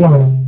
one.